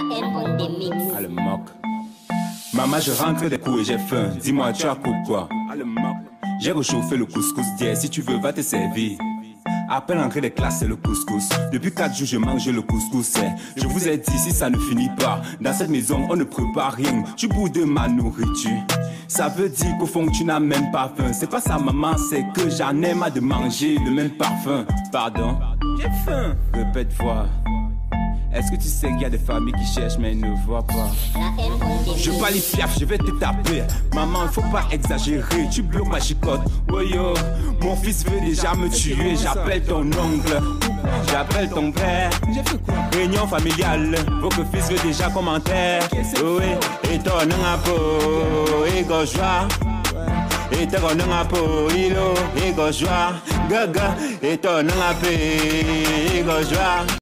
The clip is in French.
Ah, le moque. Maman, je rentre des coups et j'ai faim. Dis-moi, tu as quoi le moque. J'ai réchauffé le couscous d'hier. Si tu veux, va te servir. Après l'entrée des classes, c'est le couscous. Depuis 4 jours, je mange le couscous. Je vous ai dit, si ça ne finit pas, dans cette maison, on ne prépare rien. Tu boudes de ma nourriture. Ça veut dire qu'au fond, tu n'as même pas faim. C'est pas ça, maman, c'est que j'en ai marre de manger le même parfum. Pardon, j'ai faim. Répète, voir. Est-ce que tu sais qu'il y a des familles qui cherchent mais ne voient pas? Je pas les fiaf, je vais te taper Maman, il faut pas exagérer, tu bloques ma chicotte Oh mon fils veut déjà me tuer. J'appelle ton oncle, j'appelle ton père Réunion familiale, vos que fils veut déjà commentaire Oui, et ton apo, et et t'es un peu, ilo, et gauchois Gaga, et ton apo, et gauchois